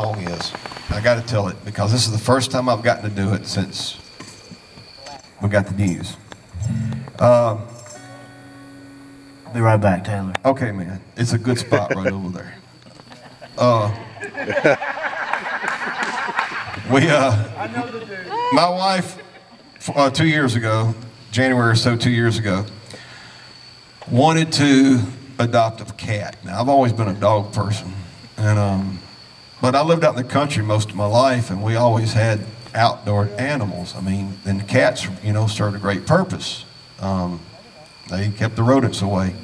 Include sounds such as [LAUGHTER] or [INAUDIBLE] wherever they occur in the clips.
song is. I got to tell it because this is the first time I've gotten to do it since we got the news. Um, Be right back, Taylor. okay, man, it's a good spot right over there. Uh, we, uh, my wife, uh, two years ago, January or so, two years ago, wanted to adopt a cat. Now, I've always been a dog person, and um, but I lived out in the country most of my life, and we always had outdoor animals. I mean, and cats, you know, served a great purpose. Um, they kept the rodents away.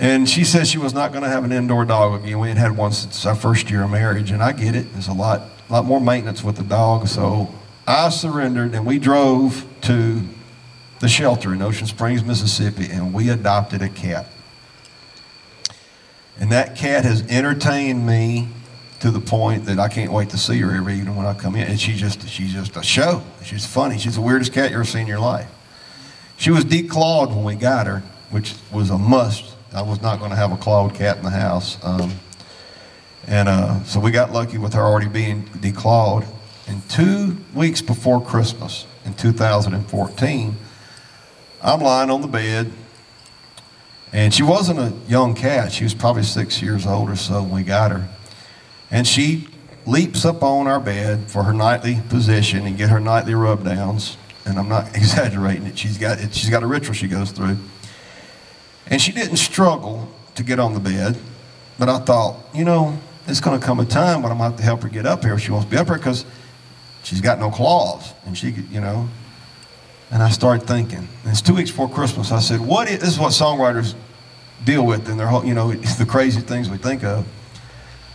And she said she was not going to have an indoor dog again. We had had one since our first year of marriage, and I get it. There's a lot, lot more maintenance with the dog. So I surrendered, and we drove to the shelter in Ocean Springs, Mississippi, and we adopted a cat. And that cat has entertained me to the point that I can't wait to see her every evening when I come in. And she's just, she's just a show. She's funny. She's the weirdest cat you ever seen in your life. She was declawed when we got her, which was a must. I was not going to have a clawed cat in the house. Um, and uh, so we got lucky with her already being declawed. And two weeks before Christmas in 2014, I'm lying on the bed, and she wasn't a young cat. She was probably six years old or so when we got her. And she leaps up on our bed for her nightly position and get her nightly rub downs. And I'm not [LAUGHS] exaggerating it. She's got, she's got a ritual she goes through. And she didn't struggle to get on the bed, but I thought, you know, it's going to come a time when I'm going to have to help her get up here if she wants to be up here because she's got no claws. And she, you know, and I started thinking. It's two weeks before Christmas. I said, what is, this is what songwriters deal with in their whole, you know, it's [LAUGHS] the crazy things we think of.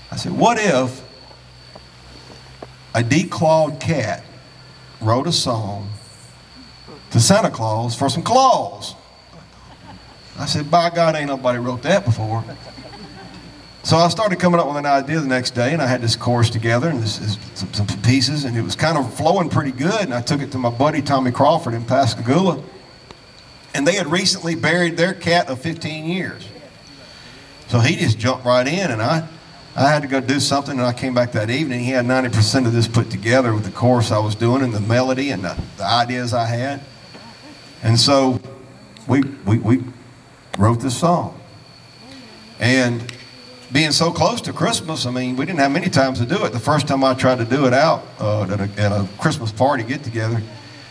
I said, what if a declawed cat wrote a song to Santa Claus for some claws? I said, by God, ain't nobody wrote that before. So I started coming up with an idea the next day, and I had this chorus together and this, some, some pieces, and it was kind of flowing pretty good. And I took it to my buddy Tommy Crawford in Pascagoula, and they had recently buried their cat of 15 years. So he just jumped right in, and I, I had to go do something, and I came back that evening. He had 90% of this put together with the chorus I was doing and the melody and the, the ideas I had. And so we, we, we wrote this song. And being so close to Christmas, I mean, we didn't have many times to do it. The first time I tried to do it out uh, at, a, at, a, Christmas party get together,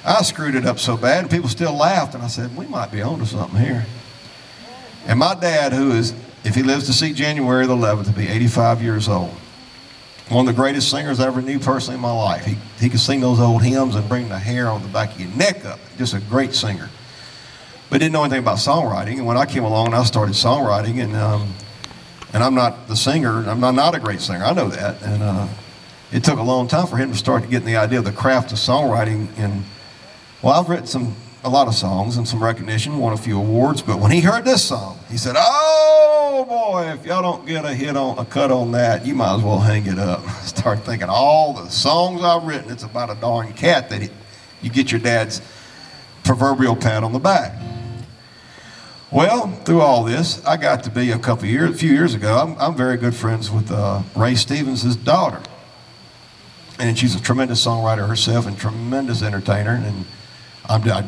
I screwed it up so bad, and people still laughed. And I said, we might be onto something here. And my dad, who is, if he lives to see January the 11th, to be 85 years old, one of the greatest singers I ever knew personally in my life. He, he could sing those old hymns and bring the hair on the back of your neck up. Just a great singer. But didn't know anything about songwriting. And when I came along, I started songwriting, and um, and I'm not the singer. I'm not, not a great singer. I know that. And uh, it took a long time for him to start getting the idea of the craft of songwriting. And well, I've written some a lot of songs and some recognition, won a few awards. But when he heard this song, he said, "Oh boy, if y'all don't get a hit on a cut on that, you might as well hang it up." [LAUGHS] Start thinking all the songs I've written. It's about a darn cat that you get your dad's proverbial pat on the back. Well, through all this, I got to be a couple years, a few years ago. I'm, I'm very good friends with uh, Ray Stevens' daughter, and she's a tremendous songwriter herself and tremendous entertainer. And I'm, I,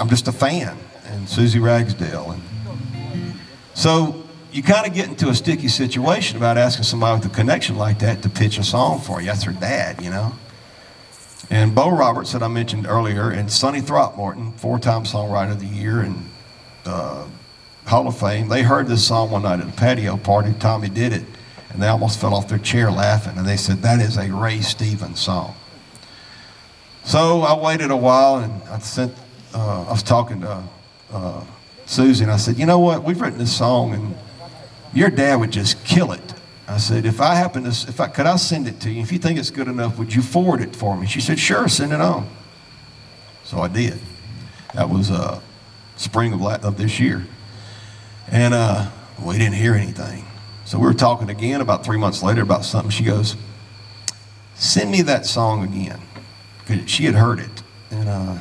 am just a fan. And Suzi Ragsdale, and so you kind of get into a sticky situation about asking somebody with a connection like that to pitch a song for you. That's her dad, you know. And Bo Roberts, that I mentioned earlier, and Sonny Throckmorton, four-time songwriter of the year, and uh, Hall of Fame. They heard this song one night at a patio party. Tommy did it, and they almost fell off their chair laughing. And they said, That is a Ray Stevens song. So I waited a while, and I sent. Uh, I was talking to uh, Suzi, and I said, "You know what? We've written this song, and your dad would just kill it." I said, "If I happen to, if I could, I send it to you. If you think it's good enough, would you forward it for me?" She said, "Sure, send it on." So I did. That was uh, spring of, of this year. And uh, we didn't hear anything. So we were talking again about three months later about something. She goes, send me that song again. Because she had heard it. And uh,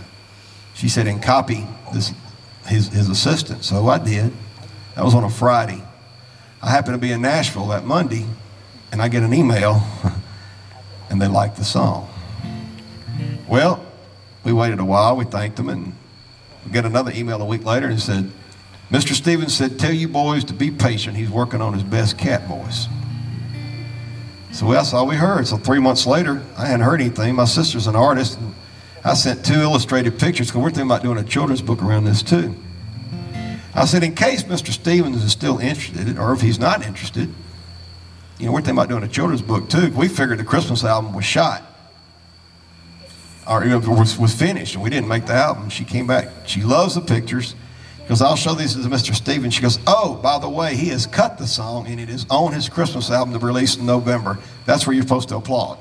she said, and copy this, his, his assistant. So I did. That was on a Friday. I happened to be in Nashville that Monday, and I get an email, [LAUGHS] and they like the song. Well, we waited a while. We thanked them, and get another email a week later and said, Mr. Stevens said, tell you boys to be patient. He's working on his best cat voice. So that's all we heard. So three months later, I hadn't heard anything. My sister's an artist, and I sent two illustrated pictures because we're thinking about doing a children's book around this too. I said, in case Mr. Stevens is still interested, or if he's not interested, you know, we're thinking about doing a children's book too. We figured the Christmas album was shot, or you know, was, was finished, and we didn't make the album. She came back. She loves the pictures. Because I'll show these to Mr. Stevens. She goes, Oh, by the way, he has cut the song and it is on his Christmas album to release in November. That's where you're supposed to applaud.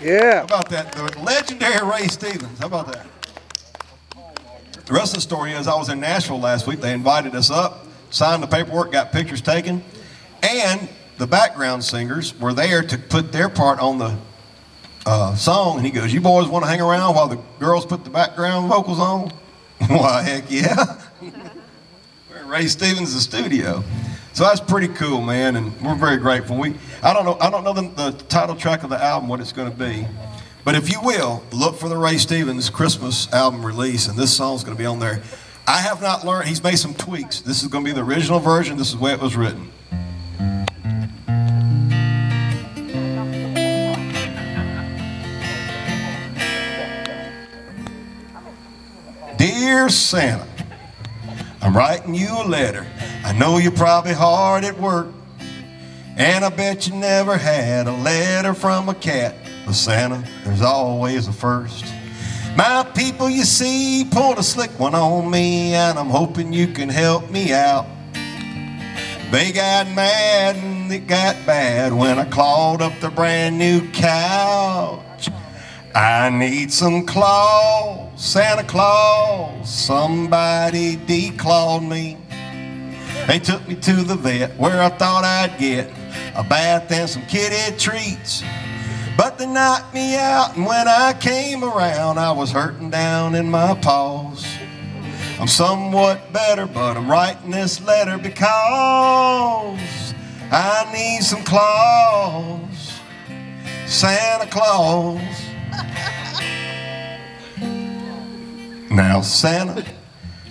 Yeah. How about that? The legendary Ray Stevens. How about that? The rest of the story is I was in Nashville last week. They invited us up, signed the paperwork, got pictures taken, and the background singers were there to put their part on the uh, song. And he goes, You boys want to hang around while the girls put the background vocals on? [LAUGHS] Why, heck yeah. we're [LAUGHS] in Ray Stevens' studio. So that's pretty cool, man, and we're very grateful. We, I don't know, I don't know the, the title track of the album, what it's going to be, but if you will, look for the Ray Stevens Christmas album release, and this song's going to be on there. I have not learned. He's made some tweaks. This is going to be the original version. This is the way it was written. Santa, I'm writing you a letter. I know you're probably hard at work. And I bet you never had a letter from a cat. But Santa, there's always a first. My people, you see, pulled a slick one on me, and I'm hoping you can help me out. They got mad and it got bad when I clawed up the brand new couch. I need some claws, Santa Claus. Somebody declawed me. They took me to the vet where I thought I'd get a bath and some kitty treats. But they knocked me out, and when I came around, I was hurting down in my paws. I'm somewhat better, but I'm writing this letter because I need some claws, Santa Claus. Now, Santa,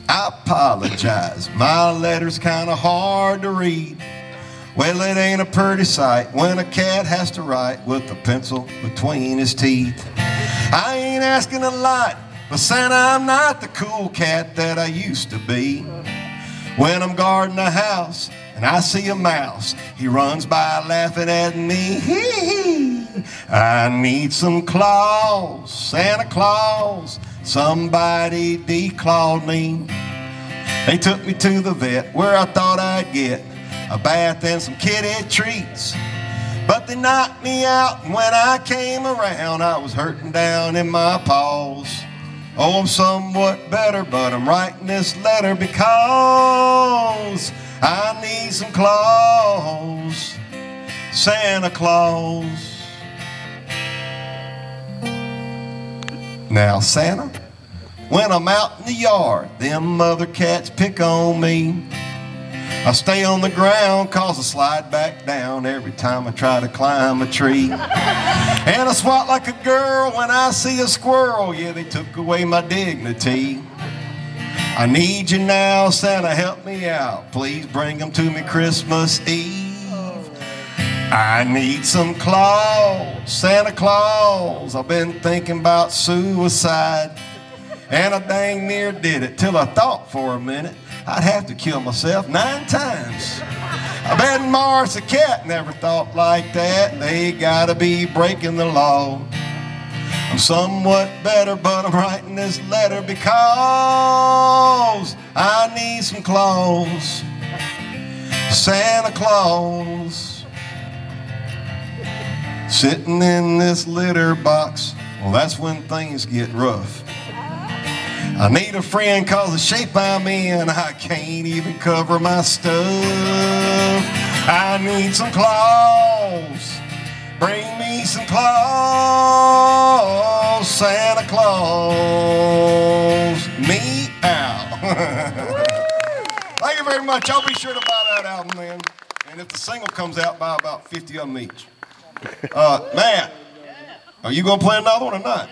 I apologize. My letter's kind of hard to read. Well, it ain't a pretty sight when a cat has to write with a pencil between his teeth. I ain't asking a lot, but Santa, I'm not the cool cat that I used to be. When I'm guarding the house and I see a mouse, he runs by laughing at me. Hee hee. I need some claws, Santa Claus. Somebody declawed me. They took me to the vet where I thought I'd get a bath and some kitty treats. But they knocked me out, and when I came around, I was hurting down in my paws. Oh, I'm somewhat better, but I'm writing this letter because I need some claws, Santa Claus. Now, Santa, when I'm out in the yard, them mother cats pick on me. I stay on the ground cause I slide back down every time I try to climb a tree. [LAUGHS] And I swat like a girl when I see a squirrel. Yeah, they took away my dignity. I need you now, Santa, help me out. Please bring them to me Christmas Eve. I need some claws, Santa Claus. I've been thinking about suicide. And I dang near did it till I thought for a minute I'd have to kill myself nine times. I bet Morris the cat never thought like that. They gotta be breaking the law. I'm somewhat better, but I'm writing this letter because I need some clothes. Santa Claus. Sitting in this litter box, well, that's when things get rough. I need a friend cause the shape I'm in, I can't even cover my stuff. I need some claws. Bring me some claws, Santa Claus. Me out. [LAUGHS] Thank you very much. I'll be sure to buy that album then. And if the single comes out, buy about 50 of them each. Uh, Matt, are you going to play another one or not?